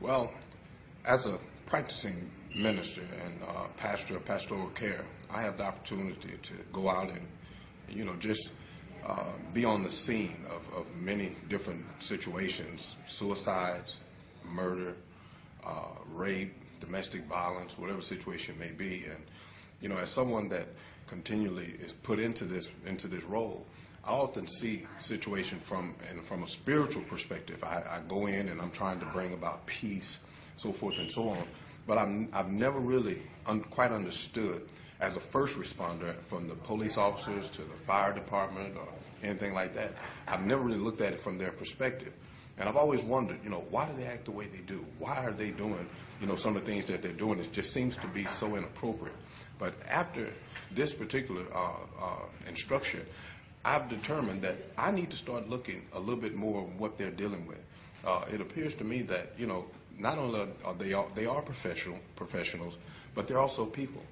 Well, as a practicing minister and uh, pastor of pastoral care, I have the opportunity to go out and, you know, just uh, be on the scene of, of many different situations suicides, murder, uh, rape, domestic violence, whatever situation may be. And, you know, as someone that continually is put into this, into this role, I often see situation from and from a spiritual perspective. I, I go in and I'm trying to bring about peace, so forth and so on. But I'm, I've never really un, quite understood as a first responder, from the police officers to the fire department or anything like that. I've never really looked at it from their perspective. And I've always wondered, you know, why do they act the way they do? Why are they doing, you know, some of the things that they're doing? It just seems to be so inappropriate. But after this particular uh, uh, instruction, I've determined that I need to start looking a little bit more at what they're dealing with. Uh, it appears to me that you know not only are they are they are professional professionals, but they're also people,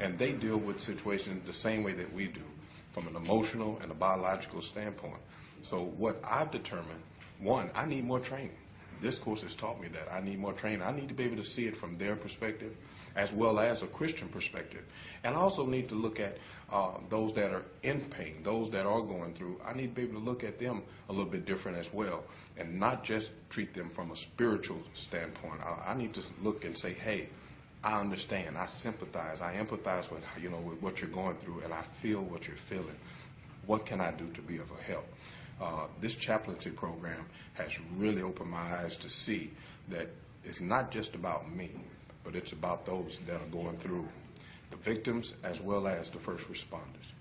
and they deal with situations the same way that we do, from an emotional and a biological standpoint. So what I've determined, one, I need more training this course has taught me that I need more training. I need to be able to see it from their perspective as well as a Christian perspective. And I also need to look at uh, those that are in pain, those that are going through. I need to be able to look at them a little bit different as well and not just treat them from a spiritual standpoint. I, I need to look and say, hey, I understand. I sympathize. I empathize with you know with what you're going through, and I feel what you're feeling. What can I do to be of a help? Uh, this chaplaincy program has really opened my eyes to see that it's not just about me, but it's about those that are going through the victims as well as the first responders.